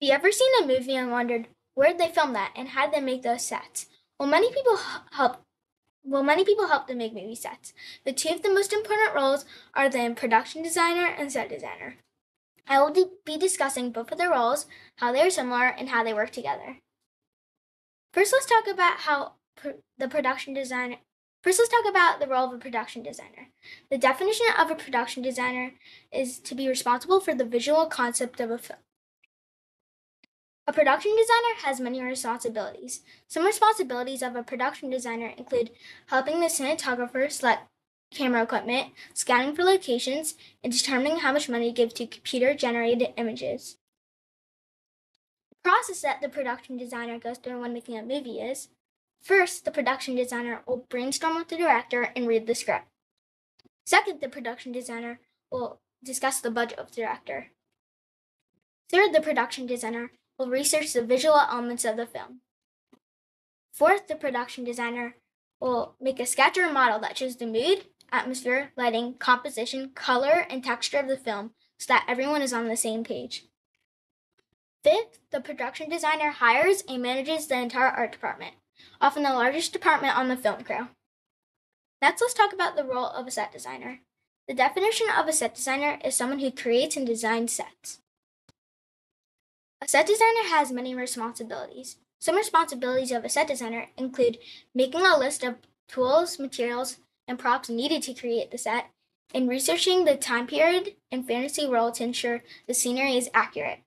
you ever seen a movie and wondered where did they film that and how did they make those sets? Well, many people help. Well, many people help to make movie sets. The two of the most important roles are the production designer and set designer. I will be discussing both of their roles, how they are similar, and how they work together. First, let's talk about how pr- the production designer. First, let's talk about the role of a production designer. The definition of a production designer is to be responsible for the visual concept of a film. A production designer has many responsibilities. Some responsibilities of a production designer include helping the cinematographer select camera equipment, scanning for locations, and determining how much money to give to computer generated images. The process that the production designer goes through when making a movie is first, the production designer will brainstorm with the director and read the script. Second, the production designer will discuss the budget with the director. Third, the production designer will research the visual elements of the film. Fourth, the production designer will make a sketch or model that shows the mood, atmosphere, lighting, composition, color, and texture of the film so that everyone is on the same page. Fifth, the production designer hires and manages the entire art department, often the largest department on the film crew. Next, let's talk about the role of a set designer. The definition of a set designer is someone who creates and designs sets. A set designer has many responsibilities. Some responsibilities of a set designer include making a list of tools, materials, and props needed to create the set, and researching the time period and fantasy world to ensure the scenery is accurate.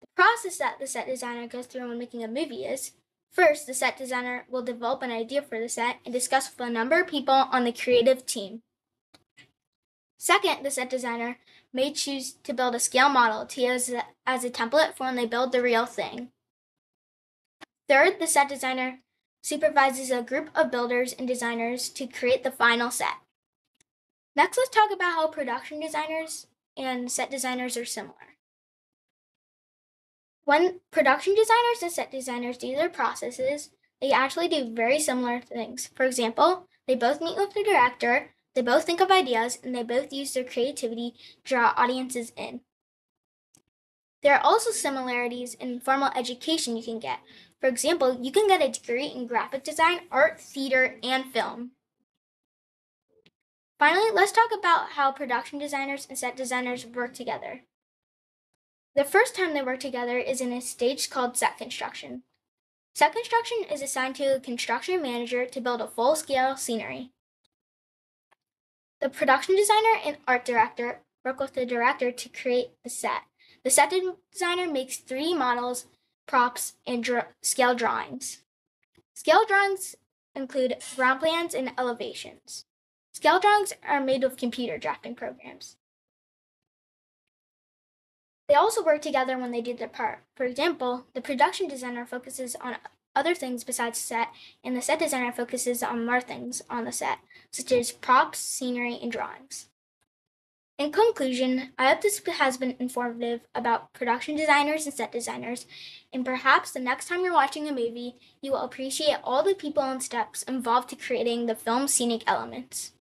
The process that the set designer goes through when making a movie is first, the set designer will develop an idea for the set and discuss with a number of people on the creative team. Second, the set designer may choose to build a scale model to use as a template for when they build the real thing. Third, the set designer supervises a group of builders and designers to create the final set. Next, let's talk about how production designers and set designers are similar. When production designers and set designers do their processes, they actually do very similar things. For example, they both meet with the director, they both think of ideas and they both use their creativity to draw audiences in. There are also similarities in formal education you can get. For example, you can get a degree in graphic design, art, theater, and film. Finally, let's talk about how production designers and set designers work together. The first time they work together is in a stage called set construction. Set construction is assigned to a construction manager to build a full scale scenery. The production designer and art director work with the director to create the set. The set designer makes 3D models, props, and dr- scale drawings. Scale drawings include ground plans and elevations. Scale drawings are made with computer drafting programs. They also work together when they do their part. For example, the production designer focuses on other things besides set, and the set designer focuses on more things on the set, such as props, scenery, and drawings. In conclusion, I hope this has been informative about production designers and set designers, and perhaps the next time you're watching a movie, you will appreciate all the people and steps involved to creating the film's scenic elements.